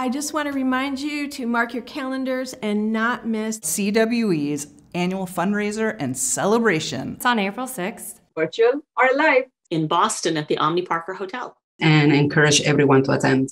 I just want to remind you to mark your calendars and not miss CWE's annual fundraiser and celebration. It's on April 6th. Virtual or live. In Boston at the Omni Parker Hotel. And I encourage everyone to attend.